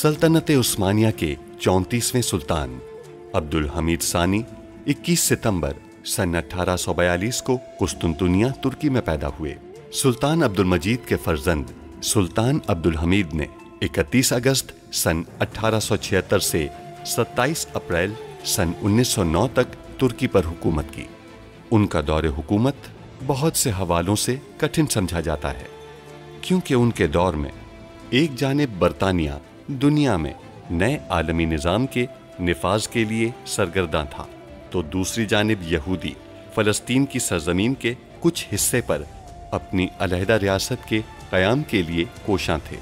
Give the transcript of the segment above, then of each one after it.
सल्तनत उस्मानिया के चौंतीसवें सुल्तान, अब्दुल हमीद सानी 21 सितंबर सन 1842 को कुस्तुनतुनिया, तुर्की में पैदा हुए। सुल्तान अब्दुल मजीद के फर्जंद सुल्तान अब्दुल हमीद ने 31 अगस्त सन 1876 से 27 अप्रैल सन 1909 तक तुर्की पर हुकूमत की। उनका दौर हुकूमत बहुत से हवालों से कठिन समझा जाता है, क्योंकि उनके दौर में एक जानब बरतानिया दुनिया में नए आलमी निज़ाम के नफाज के लिए सरगर्दा था। तो दूसरी जानब यहूदी फलस्तीन की सरजमीन के कुछ हिस्से पर अपनी अलहदा रियासत के क़याम के लिए कोशां थे।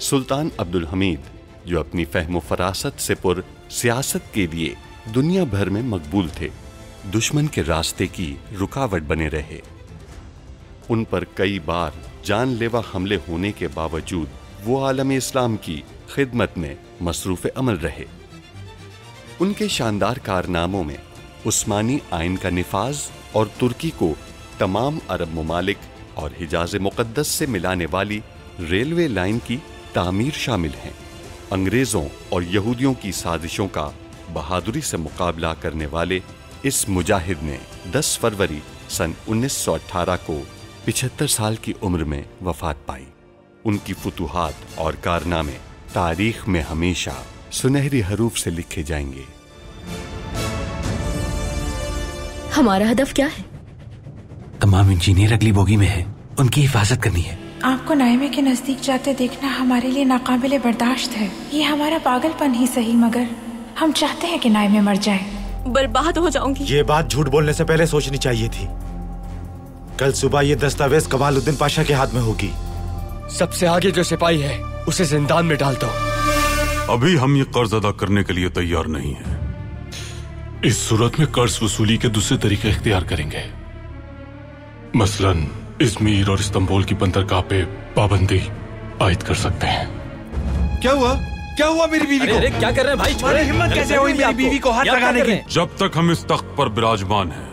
सुल्तान अब्दुल हमीद, जो अपनी फहम फरासत से पुर सियासत के लिए दुनिया भर में मकबूल थे, दुश्मन के रास्ते की रुकावट बने रहे। उन पर कई बार जानलेवा हमले होने के बावजूद वो आलम इस्लाम की खिदमत में मसरूफ़ अमल रहे। उनके शानदार कारनामों में उस्मानी आइन का नफाज और तुर्की को तमाम अरब ममालिक और हिजाज मुक़दस से मिलाने वाली रेलवे लाइन की तामीर शामिल हैं। अंग्रेज़ों और यहूदियों की साजिशों का बहादुरी से मुकाबला करने वाले इस मुजाहिद ने 10 फरवरी सन 1918 को 75 साल की उम्र में वफात पाई। उनकी फतूहात और कारनामे तारीख में हमेशा सुनहरी हरूफ से लिखे जाएँगे। हमारा हदफ क्या है? तमाम इंजीनियर अगली बोगी में है। उनकी हिफाजत करनी है। आपको नायमे के नज़दीक जाते देखना हमारे लिए नाकाबिले बर्दाश्त है। ये हमारा पागलपन ही सही मगर हम चाहते हैं कि नायमे मर जाए। बर्बाद हो जाऊँगी। ये बात झूठ बोलने से पहले सोचनी चाहिए थी। कल सुबह ये दस्तावेज़ कमालुद्दीन पाशा के हाथ में होगी। सबसे आगे जो सिपाही है उसे जिंदान में डाल दो। अभी हम ये कर्ज अदा करने के लिए तैयार नहीं है। इस सूरत में कर्ज वसूली के दूसरे तरीके इख्तियार करेंगे। मसलन इजमीर और इस्तांबुल की बंदरगाह पे पाबंदी आयद कर सकते हैं। क्या हुआ? क्या हुआ मेरी बीवी को? अरे क्या कर रहे हैं भाई? छोड़े। हिम्मत कैसे हुई मेरी बीवी को? हाथ लगाने की। जब तक हम इस तख्त पर विराजमान हैं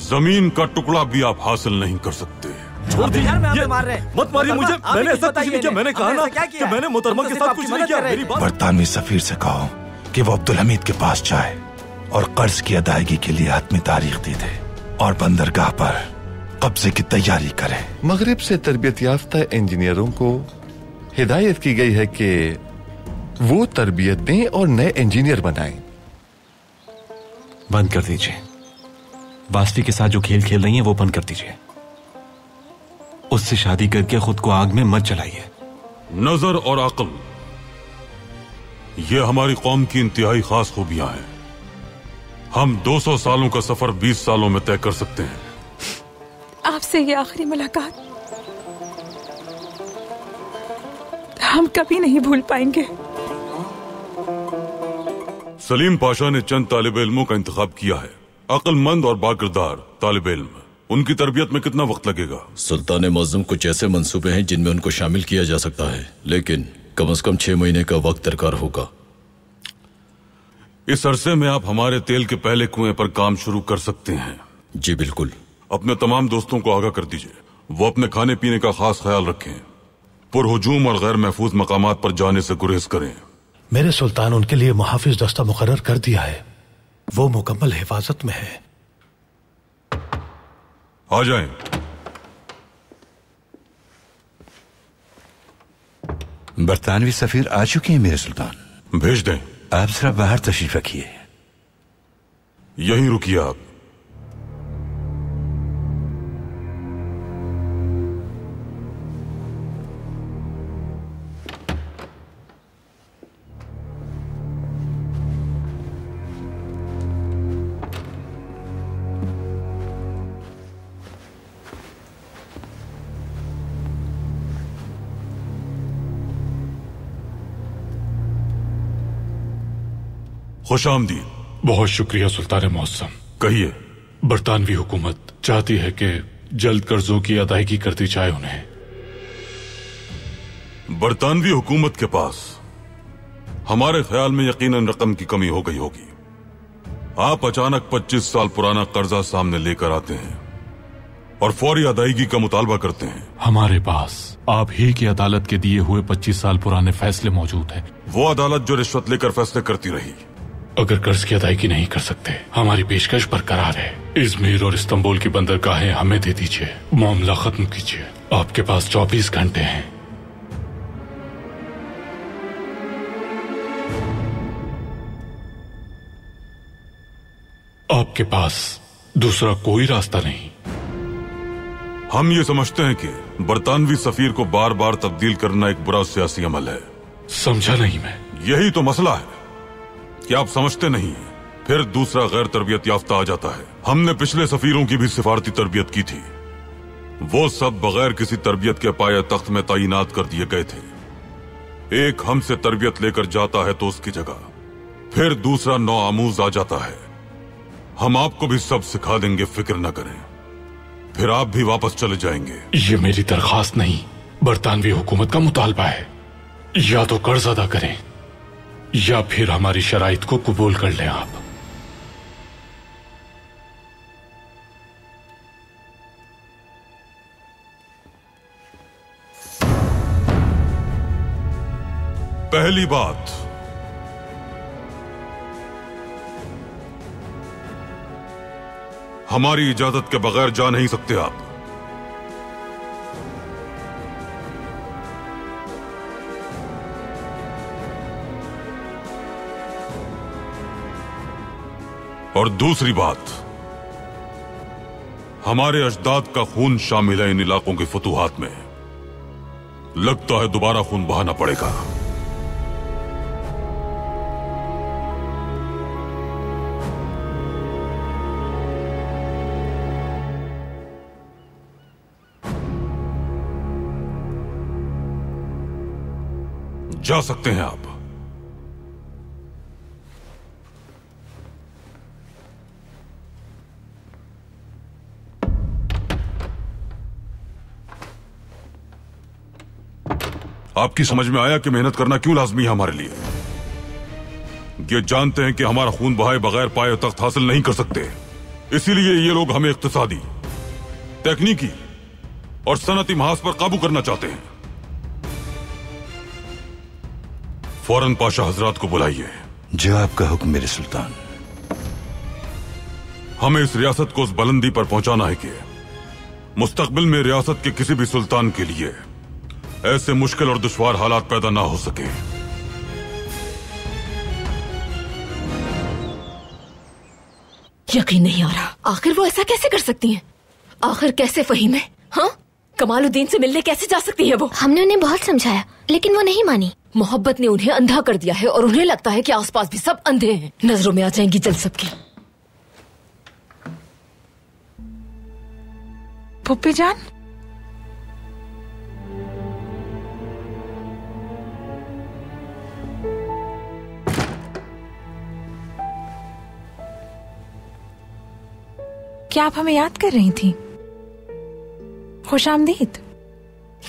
ज़मीन का टुकड़ा भी आप हासिल नहीं कर सकते। छोड़ दीजिए यार, मैं रहे मत मारिए मुझे। मैंने ऐसा कुछ नहीं किया मैंने कहा ना कि मैंने मोहतरमा के साथ कुछ नहीं किया मेरी बात बरतानवी सफीर से कहो कि वो अब्दुल हमीद के पास जाए और कर्ज की अदायगी के लिए हतमी तारीख दे दे और बंदरगाह पर कब्जे की तैयारी करे। मगरिब से तरबियत याफ्ता इंजीनियरों को हिदायत की गई है कि वो तरबियत दें और नए इंजीनियर बनाएँ। बंद कर दीजिए। वास्ती के साथ जो खेल खेल रही है वो बंद कर दीजिए। उससे शादी करके खुद को आग में मत जलाइए। नज़र और अकल। ये हमारी कौम की इंतहाई खास खूबियाँ हैं। हम 200 सालों का सफ़र 20 सालों में तय कर सकते हैं। आपसे ये आखिरी मुलाकात हम कभी नहीं भूल पाएँगे। सलीम पाशा ने चंद तालब इलमों का इंतखाब किया है। अक्लमंद और बाकिरदार तालिब इल्म। उनकी तरबियत में कितना वक्त लगेगा? सुल्तान मौजम कुछ ऐसे मंसूबे हैं जिनमें उनको शामिल किया जा सकता है लेकिन कम अज कम छह महीने का वक्त दरकार होगा। इस अरसे में आप हमारे तेल के पहले कुएँ पर काम शुरू कर सकते हैं। जी बिल्कुल। अपने तमाम दोस्तों को आगाह कर दीजिए। वो अपने खाने पीने का खास ख्याल रखें। पुरहजूम और गैर महफूज मकाम पर जाने से गुरेज करें। मेरे सुल्तान उनके लिए मुहाफिज दस्ता मुकर कर दिया है। वो मुकम्मल हिफाजत में है। आ जाएँ। बरतानवी सफीर आ चुके हैं मेरे सुल्तान। भेज दें। आप जरा बाहर तशरीफ़ रखिए। यहीं रुकिए आप। खुश आमदीद बहुत शुक्रिया सुल्तान मौसम कहिए। बरतानवी हुकूमत चाहती है कि जल्द कर्जों की अदायगी कर दी जाए उन्हें। बरतानवी हुकूमत के पास हमारे ख्याल में यकीनन रकम की कमी हो गई होगी। आप अचानक 25 साल पुराना कर्जा सामने लेकर आते हैं और फौरी अदायगी का मुतालबा करते हैं। हमारे पास आप ही की अदालत के दिए हुए 25 साल पुराने फैसले मौजूद हैं। वो अदालत जो रिश्वत लेकर फैसले करती रही। अगर कर्ज की अदायगी नहीं कर सकते हमारी पेशकश बरकरार है। इजमीर और इस्तांबुल की बंदरगाहें हमें दे दीजिए। मामला खत्म कीजिए। आपके पास 24 घंटे हैं। आपके पास दूसरा कोई रास्ता नहीं। हम ये समझते हैं कि बरतानवी सफीर को बार बार तब्दील करना एक बुरा सियासी अमल है। समझा नहीं मैं। यही तो मसला है। कि आप समझते नहीं। फिर दूसरा गैर तरबियत याफ्ता आ जाता है। हमने पिछले सफीरों की भी सिफारती तरबियत की थी। वो सब बगैर किसी तरबियत के पाए तख्त में तैनात कर दिए गए थे। एक हमसे तरबियत लेकर जाता है तो उसकी जगह। फिर दूसरा नौ आमूज आ जाता है। हम आपको भी सब सिखा देंगे, फ़िक्र न करें। फिर आप भी वापस चले जाएँगे। ये मेरी दरखास्त नहीं, बरतानवी हुकूमत का मुतालबा है। या तो कर्ज अदा करें या फिर हमारी शराइत को कबूल कर लें आप। पहली बात, हमारी इजाज़त के बगैर जा नहीं सकते आप। और दूसरी बात, हमारे अजदाद का खून शामिल है इन इलाकों के फतूहात में। लगता है दोबारा खून बहाना पड़ेगा। जा सकते हैं आप। आपकी समझ में आया कि मेहनत करना क्यों लाजमी है हमारे लिए? ये जानते हैं कि हमारा खून बहाए बगैर पाए तख्त हासिल नहीं कर सकते। इसीलिए ये लोग हमें इक्तसादी तकनीकी और सनती महाज पर काबू करना चाहते हैं। फ़ौरन पाशा हजरात को बुलाइए। जो आपका हुक्म मेरे सुल्तान। हमें इस रियासत को उस बुलंदी पर पहुंचाना है कि मुस्तकबिल में रियासत के किसी भी सुल्तान के लिए ऐसे मुश्किल और दुश्वार हालात पैदा ना हो सके। यकीन नहीं आ रहा। आखिर वो ऐसा कैसे कर सकती हैं? आखिर कैसे फहीम है? हाँ? कमालुद्दीन से मिलने कैसे जा सकती है वो? हमने उन्हें बहुत समझाया लेकिन वो नहीं मानी। मोहब्बत ने उन्हें अंधा कर दिया है और उन्हें लगता है कि आसपास भी सब अंधे हैं। नज़रों में आ जाएँगी जल्द सबकी। पुप्पी जान? क्या आप हमें याद कर रही थी? खुश आमदीद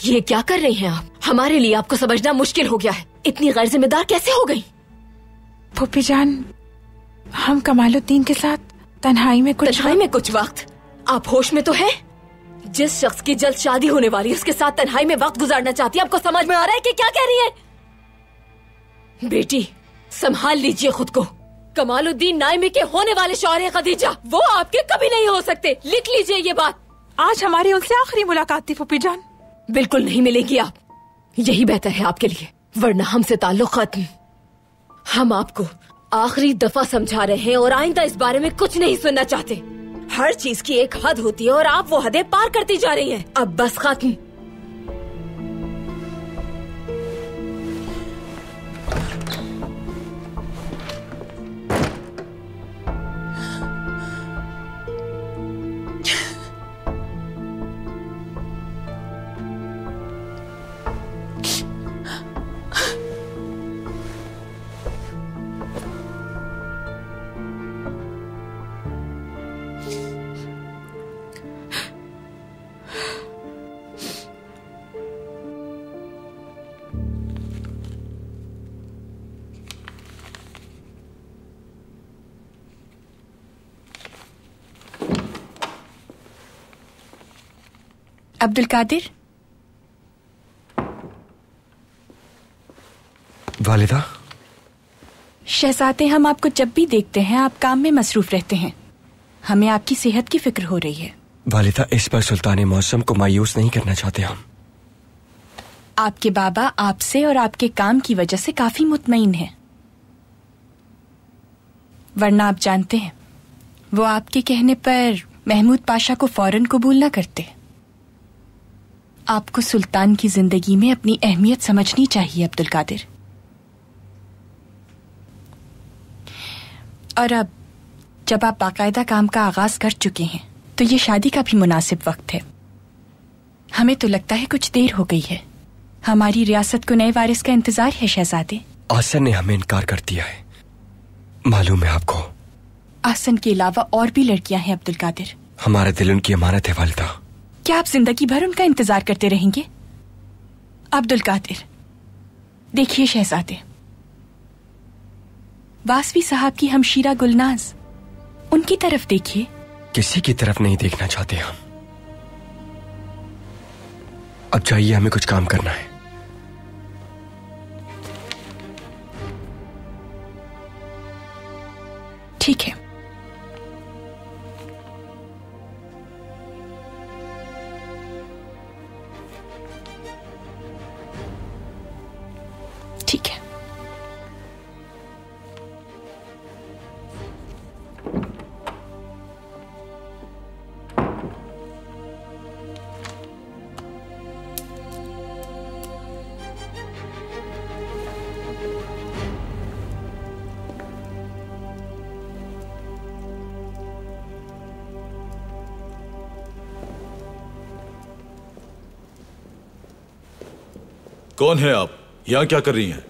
ये क्या कर रही हैं आप? हमारे लिए आपको समझना मुश्किल हो गया है। इतनी गैर जिम्मेदार कैसे हो गई? पुप्पी जान हम कमालुद्दीन के साथ तन्हाई में कुछ तन्हाई में कुछ वक्त? आप होश में तो है? जिस शख्स की जल्द शादी होने वाली है उसके साथ तन्हाई में वक्त गुजारना चाहती है आपको समझ में आ रहा है कि क्या कह रही है? बेटी संभाल लीजिए खुद को। कमालुद्दीन नाइमी के होने वाले शौर्य खदीजा। वो आपके कभी नहीं हो सकते। लिख लीजिए ये बात। आज हमारी उनसे आखिरी मुलाकात थी पुप्पी जान। बिल्कुल नहीं मिलेगी आप। यही बेहतर है आपके लिए। वरना हमसे ताल्लुक खत्म। हम आपको आखिरी दफ़ा समझा रहे हैं और आइंदा इस बारे में कुछ नहीं सुनना चाहते। हर चीज़ की एक हद होती है और आप वो हदें पार करती जा रही हैं। अब बस खत्म। अब्दुल कादिर? वालिदा? शहजादे हम आपको जब भी देखते हैं आप काम में मसरूफ रहते हैं। हमें आपकी सेहत की फ़िक्र हो रही है। वालिदा इस बार सुल्तान मौसम को मायूस नहीं करना चाहते हम। आपके बाबा आपसे और आपके काम की वजह से काफ़ी मुतमईन हैं। वरना आप जानते हैं वो आपके कहने पर महमूद पाशा को फ़ौरन कबूल ना करते। आपको सुल्तान की ज़िंदगी में अपनी अहमियत समझनी चाहिए अब्दुल कादिर। और अब जब आप बाकायदा काम का आगाज़ कर चुके हैं तो ये शादी का भी मुनासिब वक्त है। हमें तो लगता है कुछ देर हो गई है। हमारी रियासत को नए वारिस का इंतज़ार है शहजादे। आसन ने हमें इनकार कर दिया है। मालूम है आपको? आसन के अलावा और भी लड़कियाँ हैं अब्दुल कादिर। हमारा दिल उनकी अमानत है वालिदा। क्या आप ज़िंदगी भर उनका इंतज़ार करते रहेंगे? अब्दुल कादिर। देखिए शहजादे। वासवी साहब की हमशीरा गुलनाज उनकी तरफ़ देखिए। किसी की तरफ़ नहीं देखना चाहते हम। अब जाइए हमें कुछ काम करना है। ठीक है। ठीक है। कौन है आप? यहाँ क्या कर रही हैं?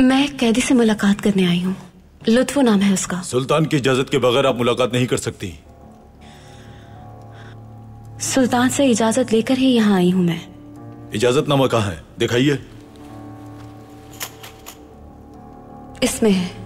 मैं कैदी से मुलाकात करने आई हूँ। लुत्फो नाम है उसका। सुल्तान की इजाज़त के बगैर आप मुलाकात नहीं कर सकती। सुल्तान से इजाज़त लेकर ही यहाँ आई हूँ मैं। इजाजतनामा कहाँ है? दिखाइए। इसमें है।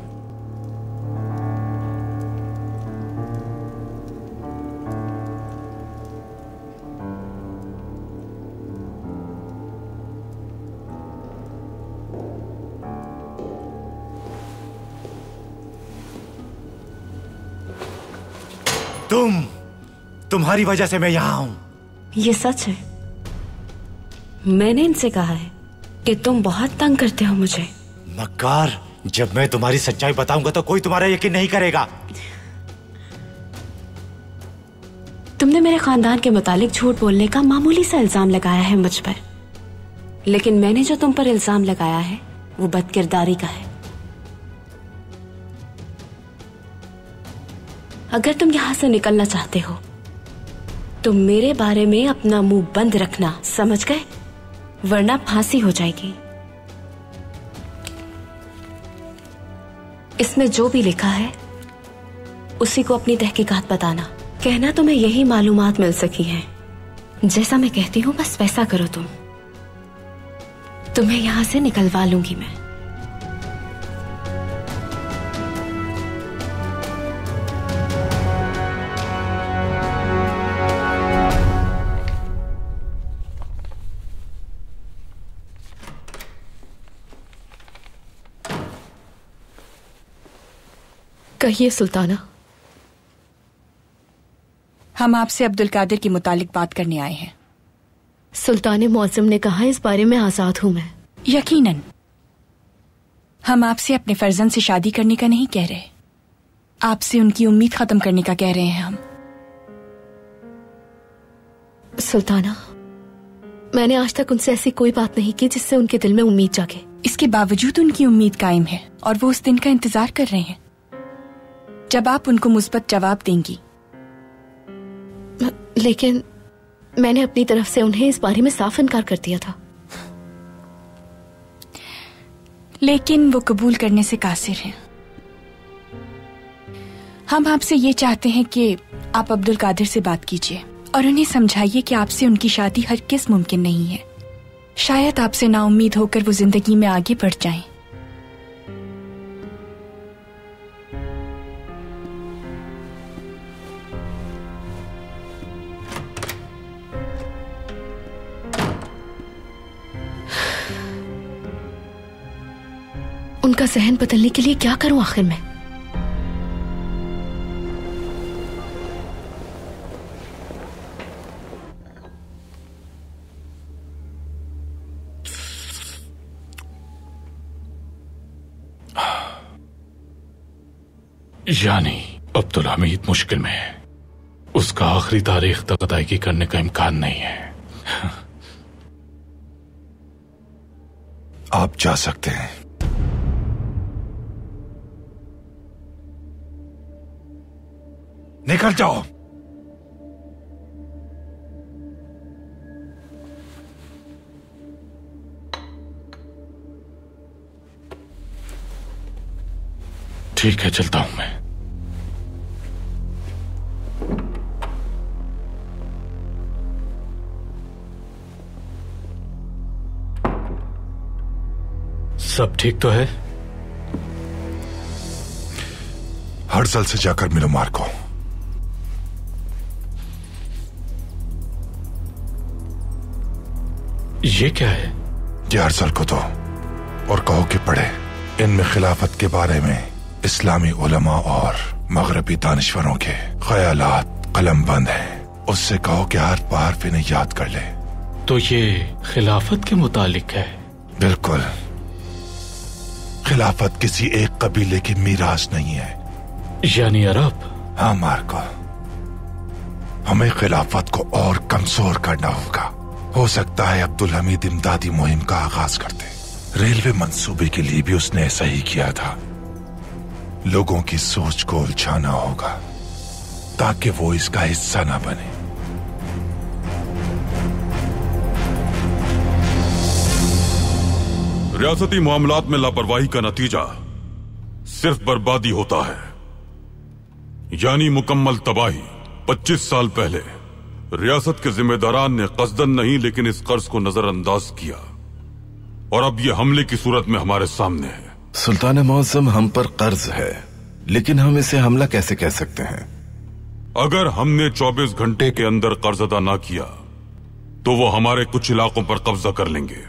तुम्हारी वजह से मैं यहाँ हूँ। ये सच है। मैंने इनसे कहा है कि तुम बहुत तंग करते हो मुझे। मक्कार जब मैं तुम्हारी सच्चाई बताऊँगा तो कोई तुम्हारा यकीन नहीं करेगा। तुमने मेरे खानदान के मुतालिक झूठ बोलने का मामूली सा इल्ज़ाम लगाया है मुझ पर। लेकिन मैंने जो तुम पर इल्ज़ाम लगाया है वो बदकिरदारी का है। अगर तुम यहाँ से निकलना चाहते हो तो मेरे बारे में अपना मुँह बंद रखना, समझ गए? वरना फांसी हो जाएगी। इसमें जो भी लिखा है, उसी को अपनी तहकीकात बताना। कहना तुम्हें यही मालूमात मिल सकी है। जैसा मैं कहती हूँ, बस वैसा करो तुम। तुम्हें यहाँ से निकलवा लूँगी मैं। कहिए सुल्ताना। हम आपसे अब्दुल कादिर के मुतालिक बात करने आए हैं। सुल्तान मौसम ने कहा इस बारे में आज़ाद हूँ मैं। यकीनन हम आपसे अपने फर्जन से शादी करने का नहीं कह रहे। आपसे उनकी उम्मीद खत्म करने का कह रहे हैं हम। सुल्ताना मैंने आज तक उनसे ऐसी कोई बात नहीं की जिससे उनके दिल में उम्मीद जागे। इसके बावजूद उनकी उम्मीद कायम है और वो उस दिन का इंतज़ार कर रहे हैं। जब आप उनको मुस्बत जवाब देंगी। लेकिन मैंने अपनी तरफ़ से उन्हें इस बारे में साफ़ इनकार कर दिया था। लेकिन वो कबूल करने से कासिर हैं। हम आपसे ये चाहते हैं कि आप अब्दुल कादिर से बात कीजिए और उन्हें समझाइए कि आपसे उनकी शादी हर किस मुमकिन नहीं है। शायद आपसे नाउम्मीद होकर वो ज़िंदगी में आगे बढ़ जाएँ। उनका जहन बदलने के लिए क्या करूँ आखिर मैं? यानी अब्दुल हमीद मुश्किल में है। उसका आखिरी तारीख तक अदायगी करने का इम्कान नहीं है। आप जा सकते हैं। निकल जाओ ठीक है चलता हूँ मैं। सब ठीक तो है? हर्जल से जाकर मिलो मार ये क्या है? ये हर्जल को दो और कहो कि पढ़े। इनमें खिलाफत के बारे में इस्लामी उलमा और मगरबी दानश्वरों के ख्यालात कलम बंद हैं। उससे कहो कि हर बार इन्हें याद कर ले। तो ये खिलाफत के मुतालिक है? बिल्कुल। खिलाफत किसी एक कबीले की मीरास नहीं है। यानी अरब? हाँ मार्को। हमें खिलाफत को और कमज़ोर करना होगा। हो सकता है अब्दुल हमीद इमदादी मुहिम का आगाज़ करते रेलवे मंसूबे के लिए भी उसने ऐसा ही किया था। लोगों की सोच को उलझाना होगा, ताकि वो इसका हिस्सा ना बने। रियासती मामलात में लापरवाही का नतीजा सिर्फ़ बर्बादी होता है। यानी मुकम्मल तबाही 25 साल पहले। रियासत के जिम्मेदारान ने कसदन नहीं लेकिन इस कर्ज को नजरअंदाज किया। और अब यह हमले की सूरत में हमारे सामने है। सुल्तान मौसम हम पर कर्ज है लेकिन हम इसे हमला कैसे कह सकते हैं? अगर हमने 24 घंटे के अंदर कर्ज अदा ना किया तो वो हमारे कुछ इलाकों पर कब्जा कर लेंगे।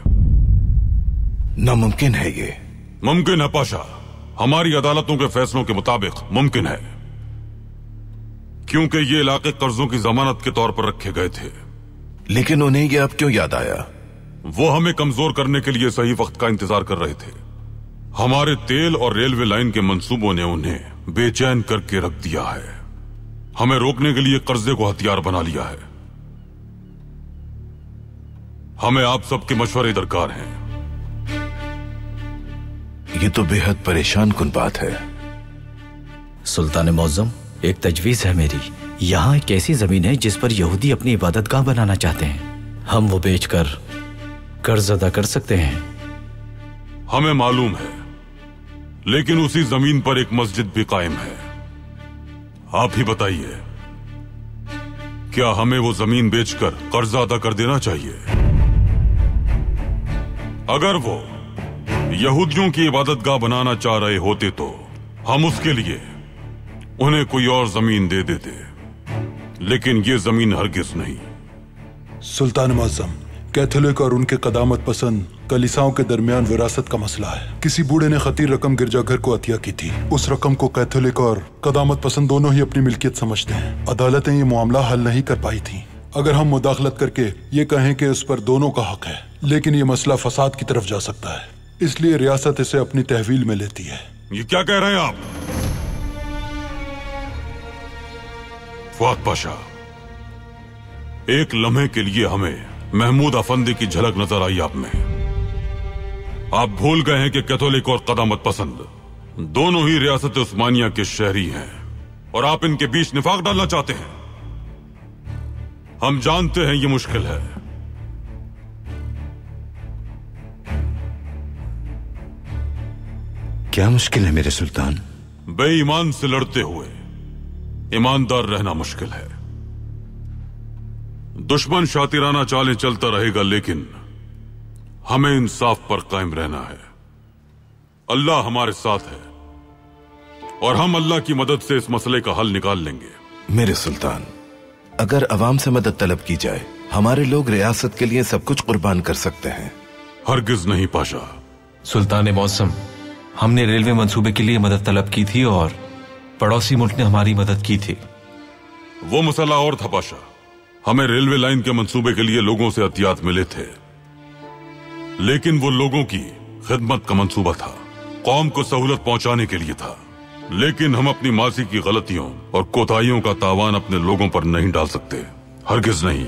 नामुमकिन है ये। मुमकिन है पाशा। हमारी अदालतों के फैसलों के मुताबिक मुमकिन है। क्योंकि ये इलाके कर्जों की जमानत के तौर पर रखे गए थे। लेकिन उन्हें यह अब क्यों याद आया? वो हमें कमज़ोर करने के लिए सही वक्त का इंतज़ार कर रहे थे। हमारे तेल और रेलवे लाइन के मंसूबों ने उन्हें बेचैन करके रख दिया है। हमें रोकने के लिए कर्जे को हथियार बना लिया है। हमें आप सबके मशवरे दरकार हैं। ये तो बेहद परेशान कुन बात है। सुल्तान मौजम एक तजवीज है मेरी। यहाँ एक ऐसी ज़मीन है जिस पर यहूदी अपनी इबादत गाह बनाना चाहते हैं। हम वो बेचकर कर्ज अदा कर सकते हैं। हमें मालूम है, लेकिन उसी ज़मीन पर एक मस्जिद भी कायम है। आप ही बताइए, क्या हमें वो ज़मीन बेचकर कर्जा अदा कर देना चाहिए? अगर वो यहूदियों की इबादत गाह बनाना चाह रहे होते तो हम उसके लिए उन्हें कोई और ज़मीन दे देते। लेकिन ये ज़मीन हरगिज नहीं। सुल्तान मौजम कैथोलिक और उनके कदामत पसंद कलिसाओं के दरमियान विरासत का मसला है। किसी बूढ़े ने खतीर रकम गिरजाघर को अतिया की थी। उस रकम को कैथोलिक और कदामत पसंद दोनों ही अपनी मिल्कियत समझते हैं। अदालतें ये मामला हल नहीं कर पाई थी। अगर हम मुदाखलत करके ये कहें कि उस पर दोनों का हक है लेकिन ये मसला फसाद की तरफ़ जा सकता है। इसलिए रियासत इसे अपनी तहवील में लेती है। ये क्या कह रहे हैं आप? फुआद पाशा। एक लम्हे के लिए हमें महमूद अफंदी की झलक नज़र आई आप में। आप भूल गए हैं कि कैथोलिक और कदामत पसंद दोनों ही रियासत उस्मानिया के शहरी हैं और आप इनके बीच निफाक डालना चाहते हैं। हम जानते हैं ये मुश्किल है। क्या मुश्किल है मेरे सुल्तान? बेईमान से लड़ते हुए। ईमानदार रहना मुश्किल है। दुश्मन शातिराना चालें चलता रहेगा लेकिन हमें इंसाफ पर कायम रहना है। अल्लाह हमारे साथ है और हम अल्लाह की मदद से इस मसले का हल निकाल लेंगे। मेरे सुल्तान अगर अवाम से मदद तलब की जाए हमारे लोग रियासत के लिए सब कुछ कुर्बान कर सकते हैं। हरगिज नहीं पाशा। सुल्तान मौसम हमने रेलवे मंसूबे के लिए मदद तलब की थी और पड़ोसी मुल्क ने हमारी मदद की थी। वो मसला और था पाशा। हमें रेलवे लाइन के मंसूबे के लिए लोगों से अतियात मिले थे। लेकिन वो लोगों की खिदमत का मंसूबा था। कौम को सहूलत पहुँचाने के लिए था। लेकिन हम अपनी मासी की गलतियों और कोताहियों का तावान अपने लोगों पर नहीं डाल सकते। हरगिज नहीं।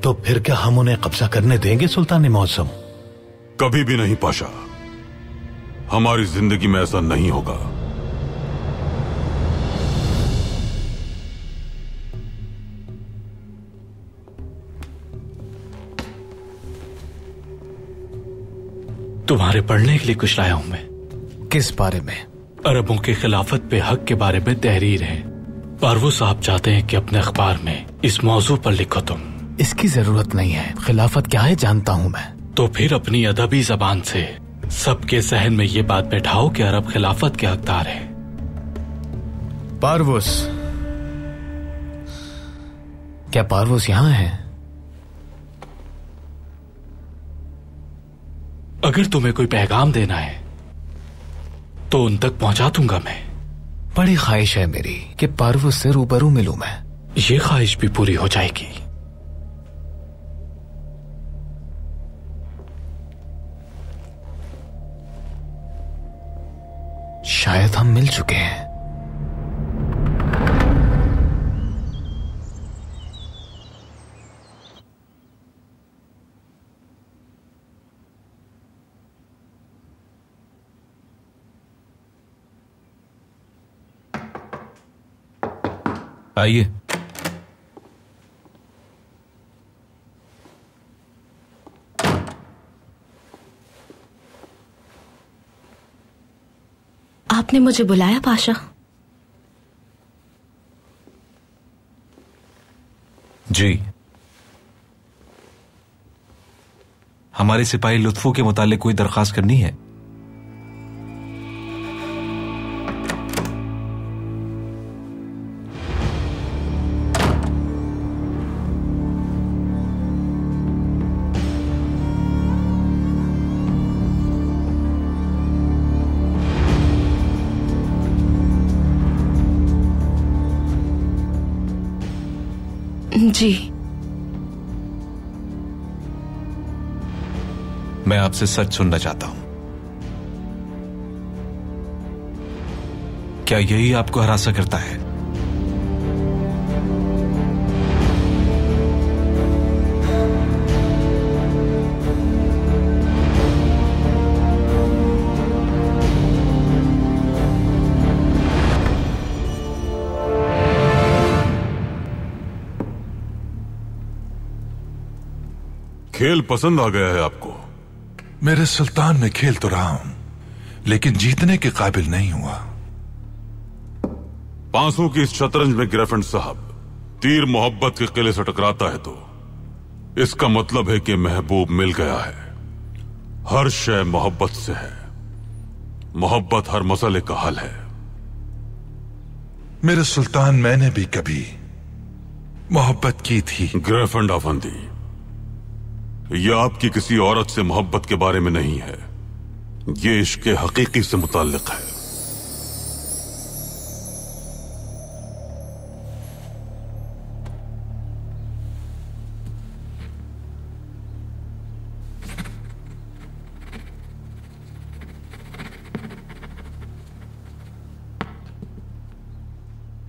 तो फिर क्या हम उन्हें कब्जा करने देंगे सुल्तान मौसम? कभी भी नहीं पाशा। हमारी ज़िंदगी में ऐसा नहीं होगा। तुम्हारे पढ़ने के लिए कुछ लाया हूँ मैं। किस बारे में? अरबों के खिलाफत पे हक के बारे में तहरीर है। पारवो साहब चाहते हैं कि अपने अखबार में इस मौजू पर लिखो तुम। इसकी ज़रूरत नहीं है। खिलाफत क्या है जानता हूँ मैं। तो फिर अपनी अदबी जबान से सबके सहन में ये बात बैठाओ कि अरब खिलाफत के हकदार है। पारवुस। क्या पारवुस यहाँ है? अगर तुम्हें कोई पैगाम देना है तो उन तक पहुँचा दूँगा मैं। बड़ी ख्वाहिश है मेरी कि पर्व से रूबरू मिलू मैं। ये ख्वाहिश भी पूरी हो जाएगी। शायद हम मिल चुके हैं। आइए। आपने मुझे बुलाया पाशा? जी। हमारे सिपाही लुत्फों के मुतालिक कोई दरखास्त करनी है? मैं आपसे सच सुनना चाहता हूँ। क्या यही आपको हरासा करता है? खेल पसंद आ गया है आपको। मेरे सुल्तान में खेल तो रहा हूँ लेकिन जीतने के काबिल नहीं हुआ। पांसों की इस शतरंज में ग्रेफेंड साहब तीर मोहब्बत के किले से टकराता है तो इसका मतलब है कि महबूब मिल गया है। हर शय मोहब्बत से है। मोहब्बत हर मसले का हल है। मेरे सुल्तान मैंने भी कभी मोहब्बत की थी। ग्रेफेंड आफंदी। यह आपकी किसी औरत से मोहब्बत के बारे में नहीं है। ये इश्क हकीकी से मुतालिक है।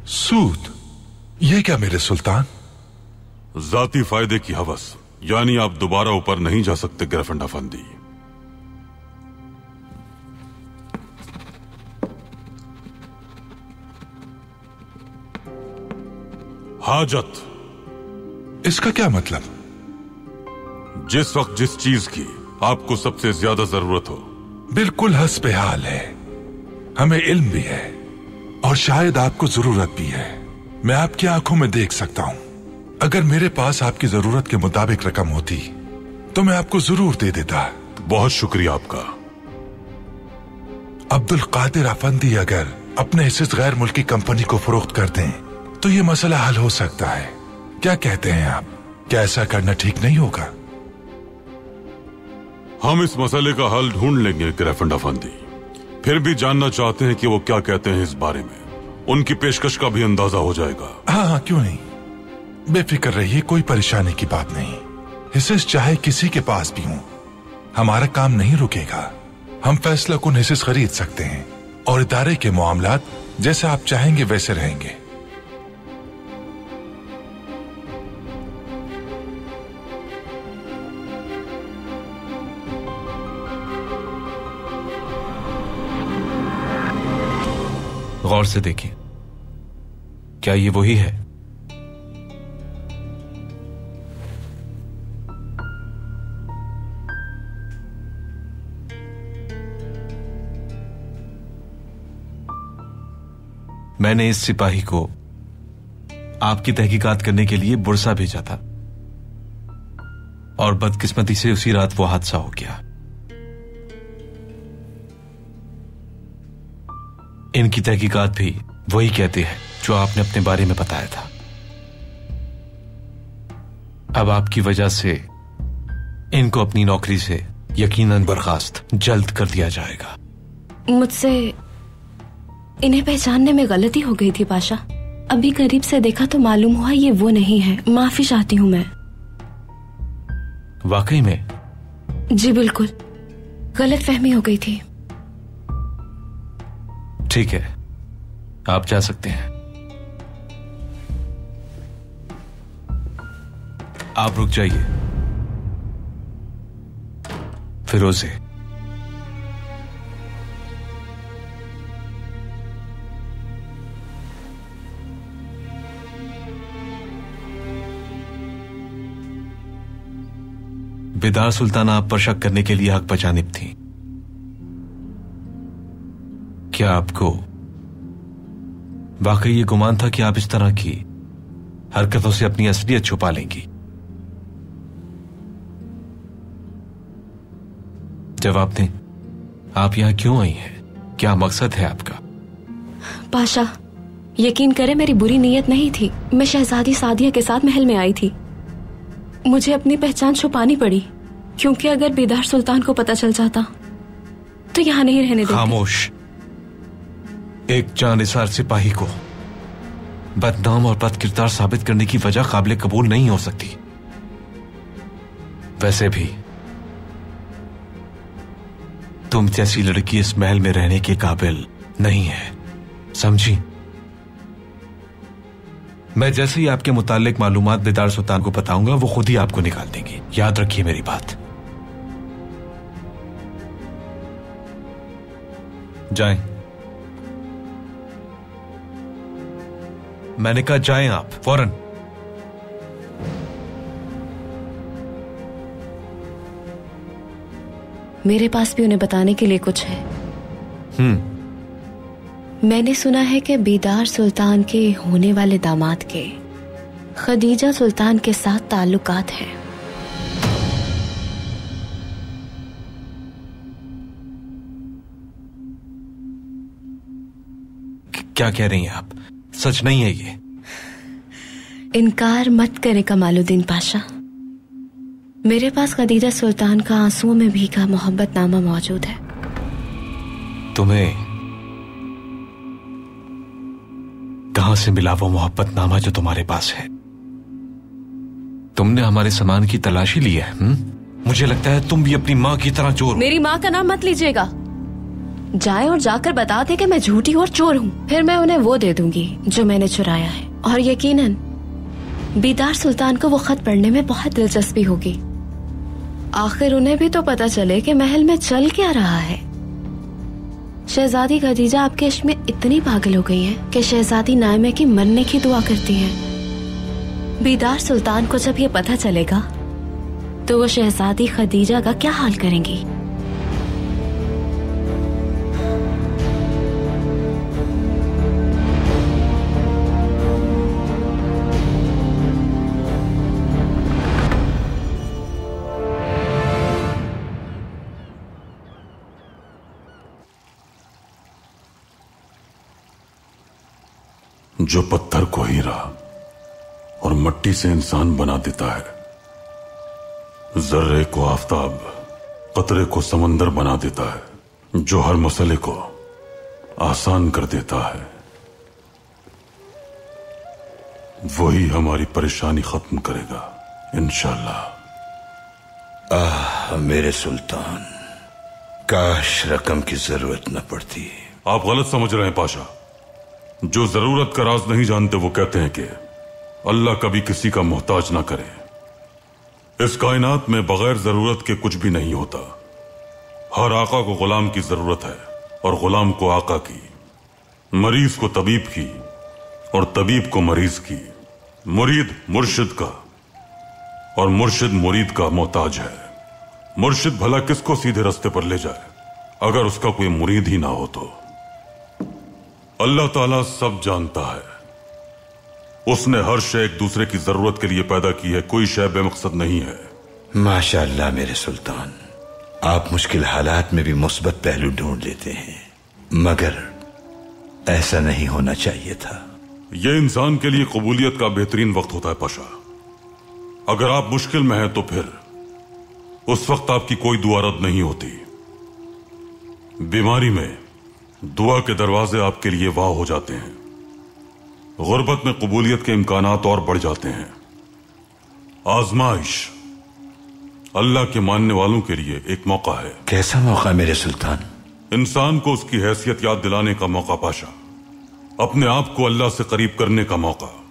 सूद ये क्या मेरे सुल्तान? जाती फ़ायदे की हवस। यानी आप दोबारा ऊपर नहीं जा सकते ग्रेफेंड अफंदी हाजत। इसका क्या मतलब? जिस वक्त जिस चीज़ की आपको सबसे ज़्यादा ज़रूरत हो। बिल्कुल हसबे हाल है। हमें इल्म भी है और शायद आपको ज़रूरत भी है। मैं आपकी आँखों में देख सकता हूँ। अगर मेरे पास आपकी ज़रूरत के मुताबिक रकम होती तो मैं आपको ज़रूर दे देता। बहुत शुक्रिया आपका। अब्दुल कादिर अफंदी अगर अपने हिस्से गैर मुल्की कंपनी को फरोख्त कर दें तो ये मसला हल हो सकता है। क्या कहते हैं आप? क्या ऐसा करना ठीक नहीं होगा? हम इस मसले का हल ढूंढ लेंगे ग्रेफेंड अफंदी फिर भी जानना चाहते हैं कि वो क्या कहते हैं इस बारे में। उनकी पेशकश का भी अंदाज़ा हो जाएगा। हाँ हाँ क्यों नहीं? बेफिक्र रहिए, कोई परेशानी की बात नहीं। हिस्सेस चाहे किसी के पास भी हो, हमारा काम नहीं रुकेगा। हम फैसला कुन हिस्सेस खरीद सकते हैं, और इदारे के मामला जैसे आप चाहेंगे वैसे रहेंगे। गौर से देखिए, क्या ये वही है? मैंने इस सिपाही को आपकी तहकीकात करने के लिए बुरसा भेजा था। और बदकिस्मती से उसी रात वो हादसा हो गया। इनकी तहकीकात भी वही कहते हैं जो आपने अपने बारे में बताया था। अब आपकी वजह से इनको अपनी नौकरी से यकीनन बर्खास्त जल्द कर दिया जाएगा। मुझसे इन्हें पहचानने में गलती हो गई थी पाशा। अभी करीब से देखा तो मालूम हुआ ये वो नहीं है। माफ़ी चाहती हूँ मैं। वाकई में? जी बिल्कुल। गलत फहमी हो गई थी। ठीक है। आप जा सकते हैं। आप रुक जाइए। फिरोजे। बेदार सुल्ताना आप पर शक करने के लिए हक बचानिब थी। क्या आपको वाकई ये गुमान था कि आप इस तरह की हरकतों से अपनी असलियत छुपा लेंगी? जवाब दें, आप यहाँ क्यों आई हैं? क्या मकसद है आपका? पाशा, यकीन करें मेरी बुरी नीयत नहीं थी। मैं शहजादी सादिया के साथ महल में आई थी। मुझे अपनी पहचान छुपानी पड़ी, क्योंकि अगर बेदार सुल्तान को पता चल जाता तो यहाँ नहीं रहने देते। खामोश। एक जानिसार सिपाही को बदनाम और बद किरदार साबित करने की वजह काबिल कबूल नहीं हो सकती। वैसे भी, तुम जैसी लड़की इस महल में रहने के काबिल नहीं है, समझी? मैं जैसे ही आपके मुतालिक मालूम बेदार सुल्तान को बताऊँगा वो खुद ही आपको निकाल देंगी। याद रखिए मेरी बात। जाए। मैंने कहा जाए आप फ़ौरन। मेरे पास भी उन्हें बताने के लिए कुछ है। हम्म। मैंने सुना है कि बीदार सुल्तान के होने वाले दामाद के खदीजा सुल्तान के साथ ताल्लुकात हैं। क्या कह रही हैं आप? सच नहीं है ये। इनकार मत करें कमालुद्दीन पाशा। मेरे पास खदीजा सुल्तान का आंसुओं में भीगा मोहब्बत नामा मौजूद है। तुम्हें कहाँ से मिला वो मोहब्बत नामा जो तुम्हारे पास है। तुमने हमारे सामान की तलाशी ली है हुँ? मुझे लगता है तुम भी अपनी माँ की तरह चोर मेरी माँ का नाम मत लीजिएगा। जाए और जाकर बता दे कि मैं झूठी और चोर हूँ। फिर मैं उन्हें वो दे दूँगी जो मैंने चुराया है। और यकीनन, बीदार सुल्तान को वो खत पढ़ने में बहुत दिलचस्पी होगी। आखिर उन्हें भी तो पता चले कि महल में चल क्या रहा है। शहजादी खदीजा आपके इश्क में इतनी पागल हो गई है कि शहजादी नायमे की मरने की दुआ करती है। बीदार सुल्तान को जब ये पता चलेगा तो वो शहजादी खदीजा का क्या हाल करेंगी? जो पत्थर को हीरा और मट्टी से इंसान बना देता है। जर्रे को आफताब कतरे को समंदर बना देता है जो हर मसले को आसान कर देता है। वही हमारी परेशानी खत्म करेगा इंशाल्लाह। आह मेरे सुल्तान काश रकम की ज़रूरत न पड़ती। आप गलत समझ रहे हैं पाशा। जो ज़रूरत का राज नहीं जानते, वो कहते हैं कि अल्लाह कभी किसी का मोहताज ना करे। इस कायनात में बगैर ज़रूरत के कुछ भी नहीं होता। हर आका को गुलाम की ज़रूरत है, और गुलाम को आका की। मरीज़ को तबीब की, और तबीब को मरीज़ की। मुरीद मुर्शिद का, और मुर्शिद मुरीद का मोहताज है। मुर्शिद भला किसको सीधे रास्ते पर ले जाए, अगर उसका कोई मुरीद ही ना हो तो? अल्लाह ताला सब जानता है। उसने हर शय एक दूसरे की ज़रूरत के लिए पैदा की है कोई शय बेमकसद नहीं है। माशाअल्लाह मेरे सुल्तान आप मुश्किल हालात में भी मुस्बत पहलू ढूंढ लेते हैं मगर ऐसा नहीं होना चाहिए था। यह इंसान के लिए कबूलियत का बेहतरीन वक्त होता है पाशा। अगर आप मुश्किल में हैं तो फिर उस वक्त आपकी कोई दुआ रद्द नहीं होती। बीमारी में दुआ के दरवाजे आपके लिए वाह हो जाते हैं। गुर्बत में कबूलियत के इम्कान और बढ़ जाते हैं। आजमाइश अल्लाह के मानने वालों के लिए एक मौका है। कैसा मौका मेरे सुल्तान? इंसान को उसकी हैसियत याद दिलाने का मौका पाशा। अपने आप को अल्लाह से करीब करने का मौका।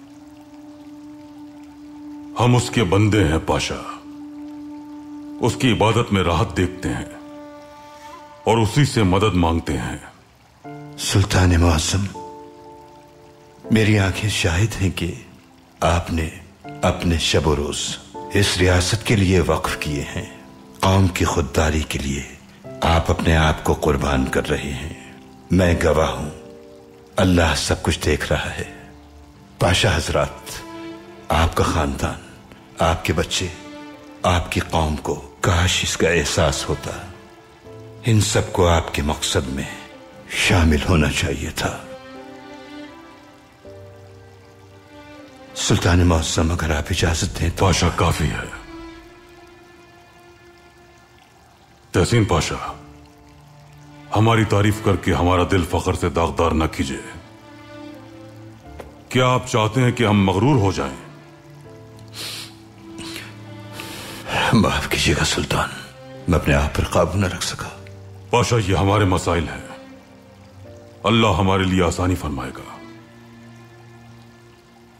हम उसके बंदे हैं पाशा। उसकी इबादत में राहत देखते हैं और उसी से मदद मांगते हैं। सुल्तान मौसम, मेरी आँखें शाहिद हैं कि आपने अपने शब रोज इस रियासत के लिए वक्फ किए हैं। कौम की खुददारी के लिए आप अपने आप को कुर्बान कर रहे हैं। मैं गवाह हूँ, अल्लाह सब कुछ देख रहा है। पाशा हजरात, आपका खानदान, आपके बच्चे, आपकी कौम को काश इसका एहसास होता। इन सबको आपके मकसद में शामिल होना चाहिए था। सुल्तान मौसम अगर आप इजाज़त दें तो पाशा काफ़ी है। तहसीन पाशा हमारी तारीफ़ करके हमारा दिल फखर से दागदार न कीजिए। क्या आप चाहते हैं कि हम मगरूर हो जाएँ? माफ़ कीजिएगा सुल्तान मैं अपने आप पर काबू न रख सका। पाशा ये हमारे मसाइल हैं। अल्लाह हमारे लिए आसानी फरमाएगा।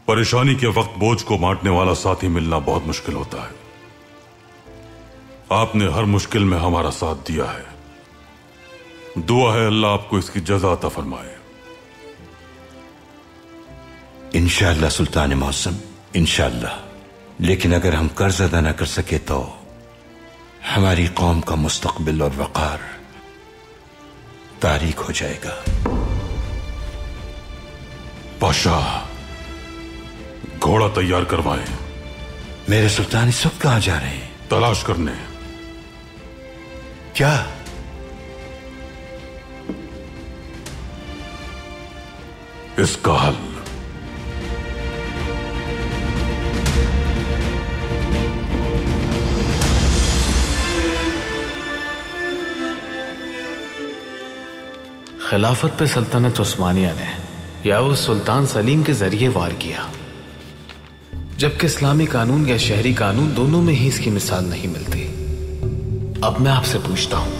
परेशानी के वक्त बोझ को बांटने वाला साथी मिलना बहुत मुश्किल होता है। आपने हर मुश्किल में हमारा साथ दिया है। दुआ है अल्लाह आपको इसकी जजा अता फरमाए। इंशाअल्लाह सुल्तान मौसम, इंशाअल्लाह। लेकिन अगर हम कर्ज अदा ना कर सके तो हमारी कौम का मुस्तकबिल और वकार तारीख हो जाएगा। पाशाह घोड़ा तैयार करवाए। मेरे सुल्तान इस वक्त कहाँ जा रहे हैं? तलाश करने। क्या? इसका हल खिलाफत पे सल्तनत उस्मानिया ने या वो सुल्तान सलीम के ज़रिए वार किया। जबकि इस्लामी कानून या शहरी कानून दोनों में ही इसकी मिसाल नहीं मिलती। अब मैं आपसे पूछता हूँ,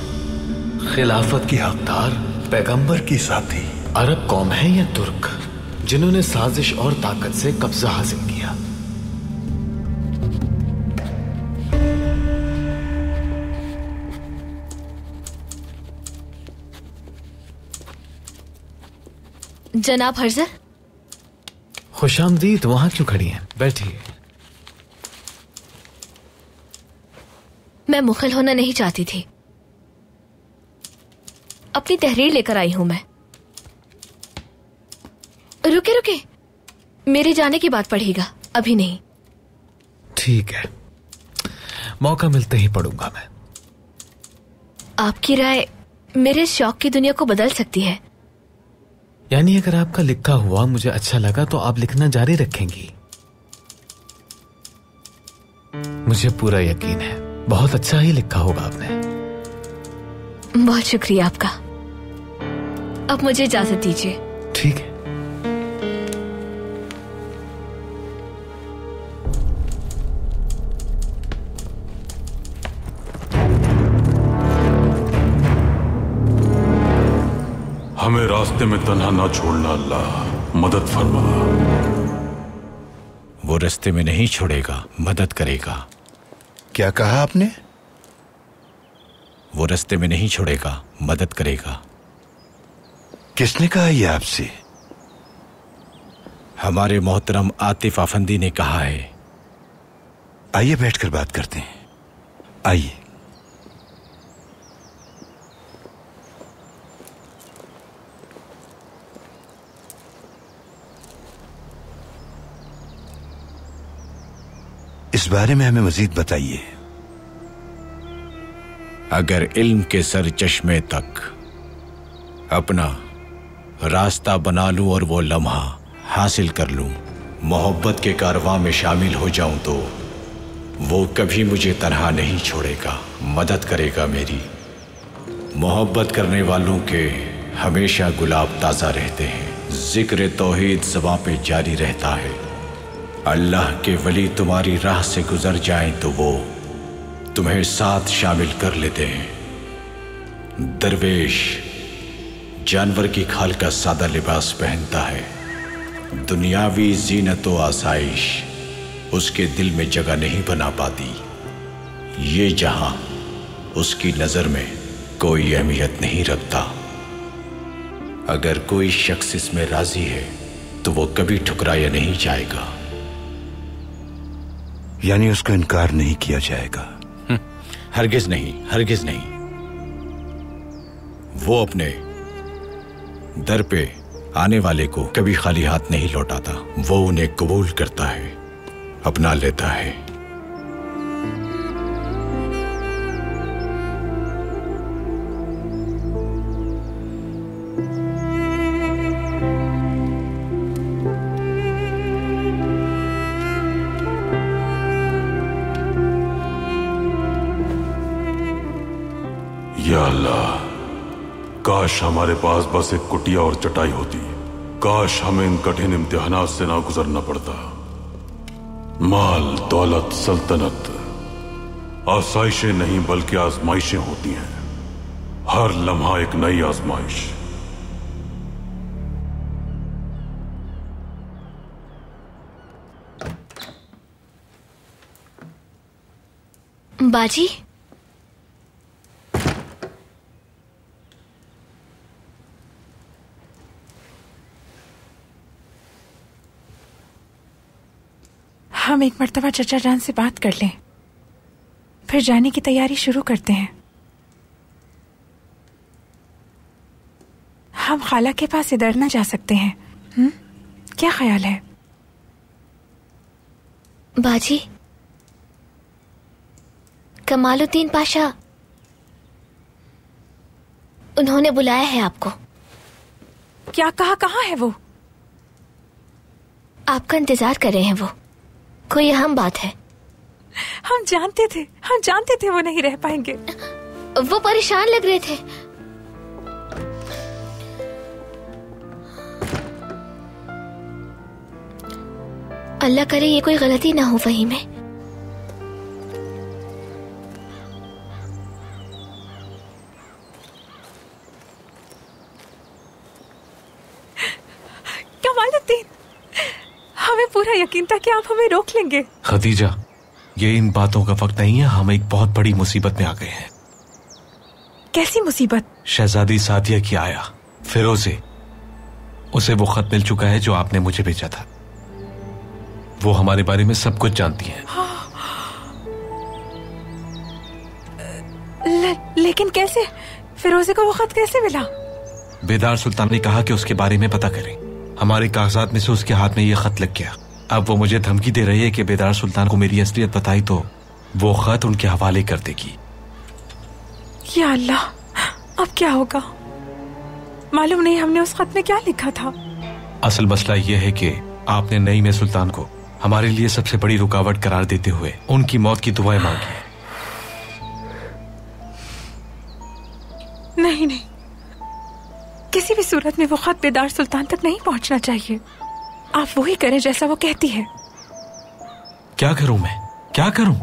खिलाफत की हकदार पैगंबर की साथी अरब कौम है या तुर्क, जिन्होंने साजिश और ताकत से कब्जा हासिल किया? जनाब हर्जर। खुश आमदीद वहाँ क्यों खड़ी हैं? बैठिए। मैं मुखल होना नहीं चाहती थी। अपनी तहरीर लेकर आई हूँ मैं। रुके रुके। मेरे जाने की बात पड़ेगा अभी नहीं। ठीक है। मौका मिलते ही पढ़ूँगा मैं। आपकी राय मेरे शौक की दुनिया को बदल सकती है। यानी अगर आपका लिखा हुआ मुझे अच्छा लगा तो आप लिखना जारी रखेंगी। मुझे पूरा यकीन है बहुत अच्छा ही लिखा होगा आपने। बहुत शुक्रिया आपका। अब मुझे इजाज़त दीजिए। ठीक है। रास्ते में तन्हा ना छोड़ना अल्लाह मदद फरमा। वो रास्ते में नहीं छोड़ेगा मदद करेगा। क्या कहा आपने? वो रास्ते में नहीं छोड़ेगा मदद करेगा। किसने कहा ये आपसे? हमारे मोहतरम आतिफ आफंदी ने कहा है। आइए बैठकर बात करते हैं। आइए। इस बारे में हमें मजीद बताइए। अगर इल्म के सर चश्मे तक अपना रास्ता बना लूँ और वो लम्हा हासिल कर लूँ, मोहब्बत के कारवां में शामिल हो जाऊँ तो वो कभी मुझे तनहा नहीं छोड़ेगा, मदद करेगा मेरी। मोहब्बत करने वालों के हमेशा गुलाब ताज़ा रहते हैं ज़िक्र तौहीद जबां पे जारी रहता है। अल्लाह के वली तुम्हारी राह से गुजर जाएँ तो वो तुम्हें साथ शामिल कर लेते हैं। दरवेश, जानवर की खाल का सादा लिबास पहनता है। दुनियावी जीनत व आसाइश उसके दिल में जगह नहीं बना पाती। ये जहाँ उसकी नज़र में कोई अहमियत नहीं रखता। अगर कोई शख्स इसमें राज़ी है तो वो कभी ठुकराया नहीं जाएगा। यानी उसको इनकार नहीं किया जाएगा। हरगिज नहीं हरगिज नहीं। वो अपने दर पे आने वाले को कभी खाली हाथ नहीं लौटाता। वो उन्हें कबूल करता है, अपना लेता है। हमारे पास बस एक कुटिया और चटाई होती। काश हमें इन कठिन इम्तिहानात से ना गुजरना पड़ता। माल, दौलत, सल्तनत, आसाइशें नहीं, बल्कि आजमाइशें होती हैं। हर लम्हा एक नई आजमाइश। बाजी हम एक मरतबा चचा जान से बात कर लें। फिर जाने की तैयारी शुरू करते हैं। हम खाला के पास इधर ना जा सकते हैं। हुँ? क्या ख्याल है? बाजी। कमालुद्दीन पाशा। उन्होंने बुलाया है आपको। क्या कहा कहाँ है वो? आपका इंतज़ार कर रहे हैं वो। कोई अहम बात है। हम जानते थे हम जानते थे वो नहीं रह पाएँगे। वो परेशान लग रहे थे। अल्लाह करे ये कोई गलती ना हो वही में। हमें पूरा यकीन था कि आप हमें रोक लेंगे। खदीजा ये इन बातों का वक्त नहीं है। हम एक बहुत बड़ी मुसीबत में आ गए हैं। कैसी मुसीबत? शहजादी सादिया की आया फिरोजे उसे वो खत मिल चुका है जो आपने मुझे भेजा था। वो हमारे बारे में सब कुछ जानती है। ल, लेकिन कैसे? फिरोजे को वो खत कैसे मिला? बेदार सुल्तान ने कहा कि उसके बारे में पता करें। हमारे कागजात में से उसके हाथ में ये खत लग गया। अब वो मुझे धमकी दे रही है कि बेदार सुल्तान को मेरी असलियत बताई तो वो खत उनके हवाले कर देगी। या अल्लाह अब क्या होगा? मालूम नहीं हमने उस खत में क्या लिखा था। असल मसला यह है कि आपने नई में सुल्तान को हमारे लिए सबसे बड़ी रुकावट करार देते हुए उनकी मौत की दुआएँ मांगी में वो खत बेदार सुल्तान तक नहीं पहुँचना चाहिए। आप वही करें जैसा वो कहती है। क्या करूँ मैं? क्या करूँ?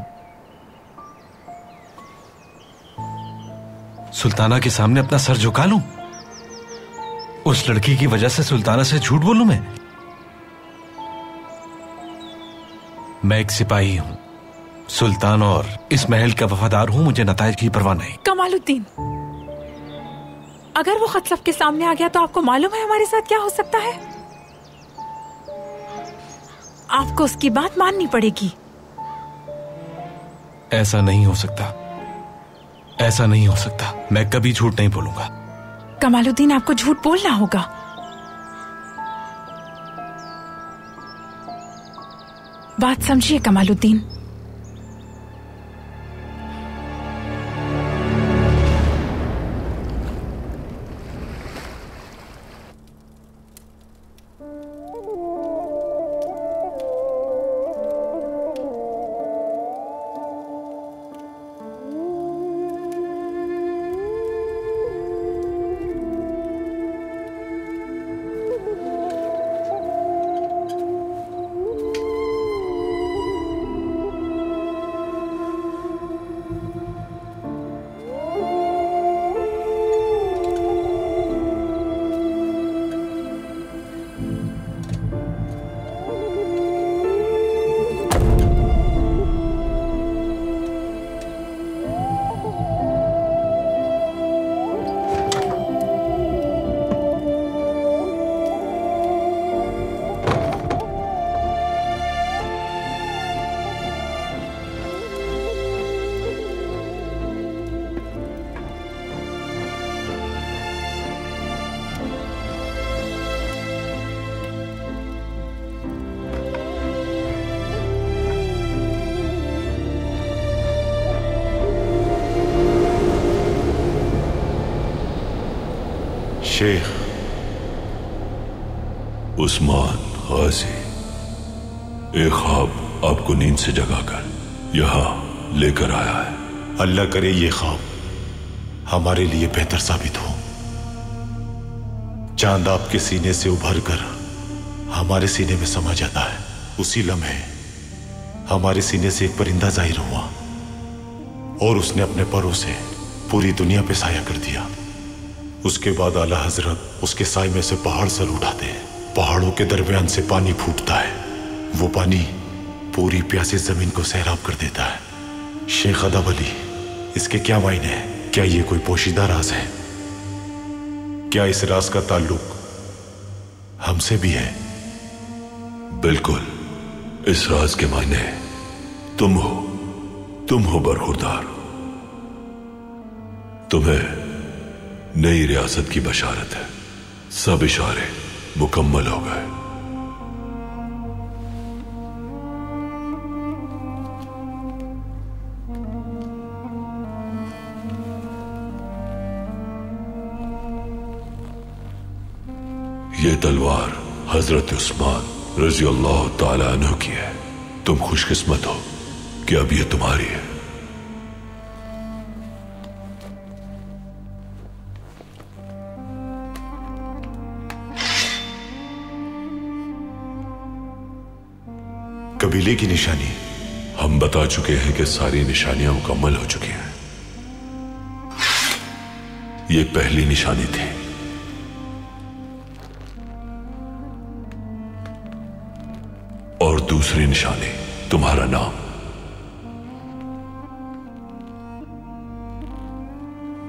सुल्ताना के सामने अपना सर झुका लूँ? उस लड़की की वजह से सुल्ताना से झूठ बोलूँ मैं? मैं एक सिपाही हूँ। सुल्तान और इस महल का वफादार हूँ मुझे नताज की परवाह नहीं। कमालुद्दीन अगर वो खत सबके सामने आ गया तो आपको मालूम है हमारे साथ क्या हो सकता है? आपको उसकी बात माननी पड़ेगी। ऐसा नहीं हो सकता। ऐसा नहीं हो सकता। मैं कभी झूठ नहीं बोलूँगा। कमालुद्दीन आपको झूठ बोलना होगा। बात समझिए कमालुद्दीन। शेख, उस्मान, गाजी, एक ख्वाब आपको नींद से जगाकर यहाँ लेकर आया है। अल्लाह करे ये ख्वाब हमारे लिए बेहतर साबित हो। चाँद आपके सीने से उभर कर हमारे सीने में समा जाता है। उसी लम्हे हमारे सीने से एक परिंदा ज़ाहिर हुआ और उसने अपने परों से पूरी दुनिया पे साया कर दिया। उसके बाद आला हज़रत उसके साय में से पहाड़ सर उठाते हैं। पहाड़ों के दरमियान से पानी फूटता है। वो पानी पूरी प्यासी ज़मीन को सैराब कर देता है। शेख अदब अली इसके क्या मायने हैं? क्या ये कोई पोशीदा राज है? क्या इस राज का ताल्लुक हमसे भी है? बिल्कुल, इस राज के मायने तुम हो। तुम हो बरखुरदार तुम्हें नई रियासत की बशारत है। सब इशारे मुकम्मल हो गए। ये तलवार हज़रत उस्मान रज़ी अल्लाह तु की है। तुम खुशकिस्मत हो कि अब ये तुम्हारी है। कबीले की निशानी। हम बता चुके हैं कि सारी निशानियाँ मुकम्मल हो चुकी हैं। ये पहली निशानी थी। और दूसरी निशानी, तुम्हारा नाम।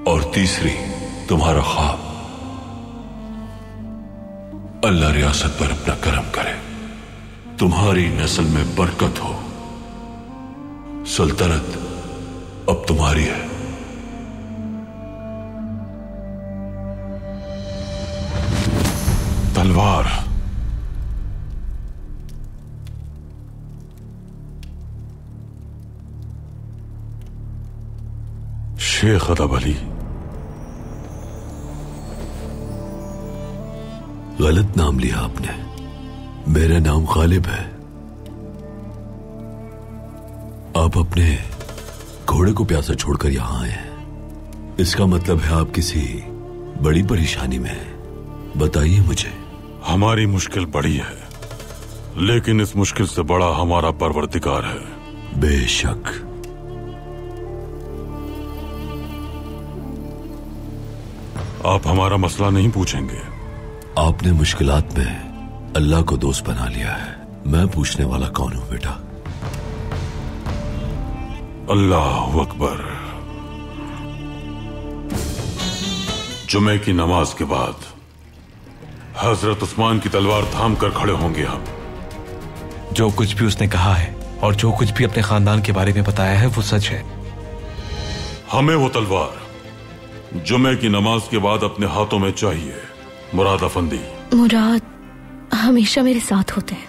और तीसरी, तुम्हारा ख्वाब। अल्लाह रियासत पर अपना करम करे। तुम्हारी नस्ल में बरकत हो। सल्तनत अब तुम्हारी है। तलवार। शेख अदब अली। गलत नाम लिया आपने। मेरा नाम गालिब है। आप अपने घोड़े को प्यासा छोड़कर यहाँ आए हैं। इसका मतलब है आप किसी बड़ी परेशानी में हैं। बताइए मुझे। हमारी मुश्किल बड़ी है लेकिन इस मुश्किल से बड़ा हमारा परवरदिगार है। बेशक। आप हमारा मसला नहीं पूछेंगे। आपने मुश्किलात में अल्लाह को दोस्त बना लिया है। मैं पूछने वाला कौन हूँ बेटा? अल्लाह अकबर। जुमे की नमाज़ के बाद हज़रत उस्मान की तलवार थाम कर खड़े होंगे हम। जो कुछ भी उसने कहा है और जो कुछ भी अपने खानदान के बारे में बताया है वो सच है। हमें वो तलवार जुमे की नमाज़ के बाद अपने हाथों में चाहिए मुराद अफंदी। मुराद हमेशा मेरे साथ होते हैं।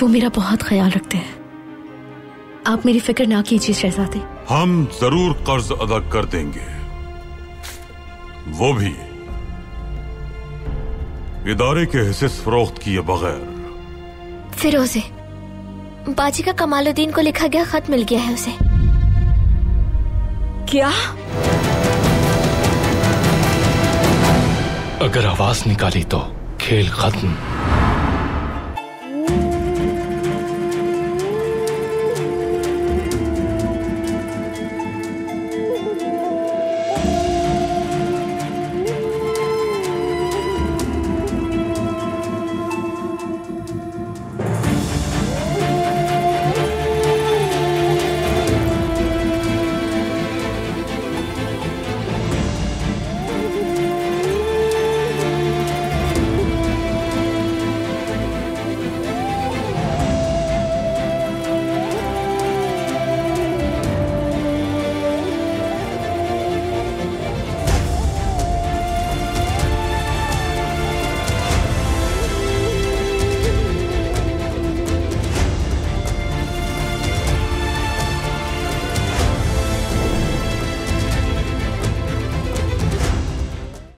वो मेरा बहुत ख्याल रखते हैं। आप मेरी फ़िक्र ना कीजिए शहजादे। हम ज़रूर कर्ज अदा कर देंगे। वो भी इदारे के हिस्से फरोख्त किए बगैर। फिरोजे बाजी का कमालुद्दीन को लिखा गया खत मिल गया है उसे। क्या? अगर आवाज़ निकाली तो? खेल खत्म